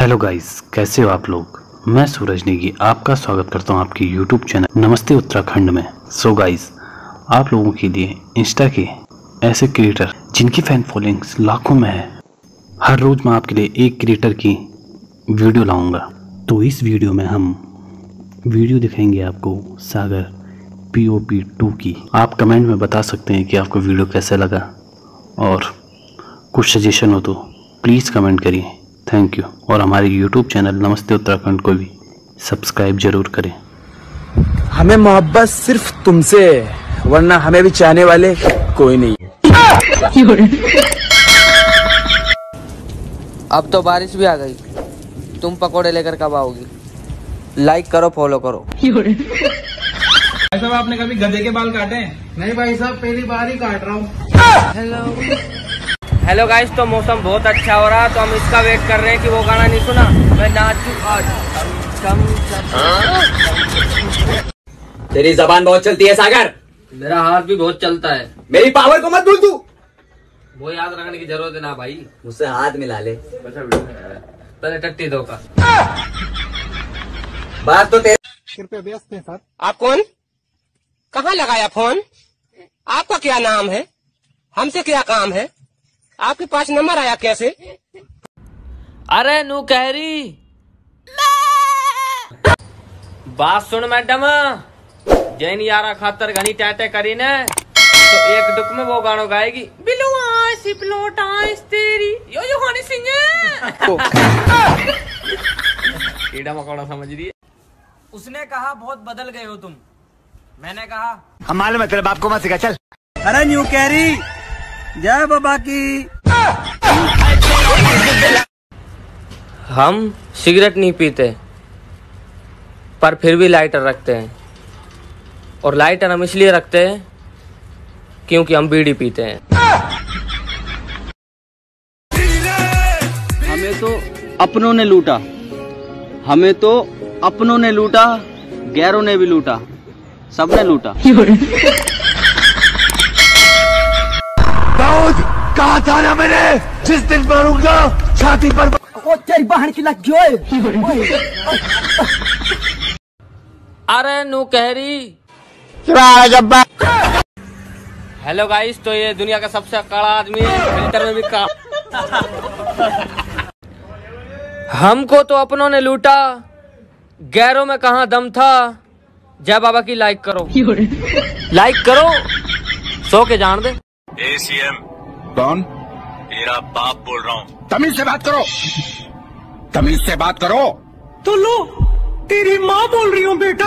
Hello guys, कैसे हो आप लोग? मैं सूरज नेगी आपका स्वागत करता हूँ आपके यूट्यूब चैनल नमस्ते उत्तराखंड में। सो so गाइस आप लोगों के लिए इंस्टा के ऐसे क्रिएटर जिनकी फ़ैन फॉलोइंग्स लाखों में है, हर रोज़ मैं आपके लिए एक क्रिएटर की वीडियो लाऊँगा। तो इस वीडियो में हम वीडियो दिखाएँगे आपको Sagar P O P two की। आप कमेंट में बता सकते हैं कि आपको वीडियो कैसा लगा। और कुछ सजेशन हो तो प्लीज़ कमेंट करिए। थैंक यू और हमारे यूट्यूब चैनल नमस्ते उत्तराखंड को भी सब्सक्राइब ज़रूर करें। हमें मोहब्बत सिर्फ़ तुमसे वरना हमें भी चाहने वाले कोई नहीं है। अब तो बारिश भी आ गई। तुम पकोड़े लेकर कब आओगी? लाइक करो फॉलो करो। भाई साहब आपने कभी गधे के बाल काटे हैं? नहीं भाई साहब पहली बार ही काट रहा हूँ। हेलो हेलो गाइस तो मौसम बहुत अच्छा हो रहा है तो हम इसका वेट कर रहे हैं कि वो गाना नहीं सुना मैं नाचू आज चम तेरी जबान बहुत चलती है सागर मेरा हाथ भी बहुत चलता है मेरी पावर को मत भूल तू वो याद रखने की ज़रूरत है ना भाई मुझसे हाथ मिला ले पहले टट्टी दो का बात तो तेरे आप कौन कहाँ लगाया फ़ोन आपका क्या नाम है हमसे क्या काम है आपके पास नंबर आया कैसे? अरे नू कह रही बात सुन मैडम। जैन यारा खातर घनी टैटे करी ने तो एक डुक में वो गानो गाएगी बिलू आइस प्लोट आइस तेरी। यो यो हनी सिंह। कीड़ा मकोड़ा समझ रही है? उसने कहा बहुत बदल गए हो तुम। मैंने कहा हम मालूम है तेरे बाप को मत सिखा चल। अरे न्यू कैरी जय बाबा की। हम सिगरेट नहीं पीते पर फिर भी लाइटर रखते हैं। और लाइटर हम इसलिए रखते हैं क्योंकि हम बीड़ी पीते हैं। हमें तो अपनों ने लूटा। हमें तो अपनों ने लूटा गैरों ने भी लूटा। सबने लूटा। कहा था ना मैंने? जिस दिन मारूँगा छाती पर ओ तेरी बहन की लग अरे नू कह रही हेलो गाइस तो ये दुनिया का सबसे कड़ा आदमी है फ़िल्टर में भी का हमको तो अपनों ने लूटा गैरों में कहा दम था जय बाबा की लाइक करो। लाइक करो सो के जान दे। एसीएम कौन? तेरा बाप बोल रहा हूँ। तमीज से बात करो। तमीज से बात करो। तो लो तेरी माँ बोल रही हूँ बेटा।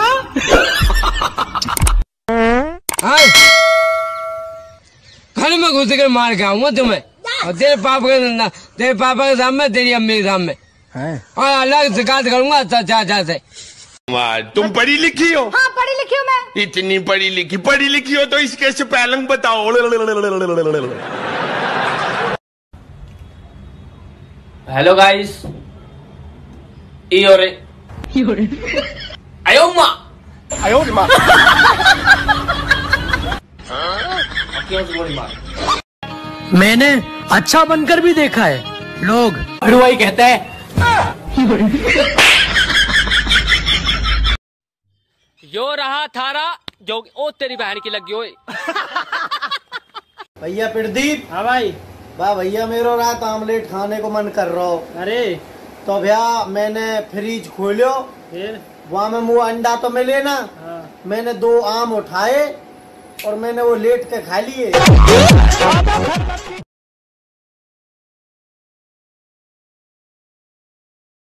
घर में घुस कर मार के आऊँगा तुम्हें। और तेरे पापा के ना तेरे पापा के सामने तेरी अम्मी के सामने। और अलग शिकायत करूँगा चाचा चाचा से तुम पढ़ी लिखी हो? हाँ पढ़ी लिखी हूँ मैं। इतनी पढ़ी लिखी पढ़ी लिखी हो तो इसके से पहलंग बताओ। हेलो गाइस ई और आयो माँ आयो माँ क्यों से गोली मार मैंने अच्छा बनकर भी देखा है। लोग अड़ुआई कहता है। यो रहा थारा जो ओ तेरी बहन की लगी ओए भैया प्रदीप। हाँ भाई। वाह भैया मेरो रात आमलेट खाने को मन कर रहा हो। अरे। तो भैया मैंने फ्रिज खोलो फिर? वहाँ में मुँह अंडा तो मिले ना। हाँ। मैंने दो आम उठाए और मैंने वो लेट के खा लिए।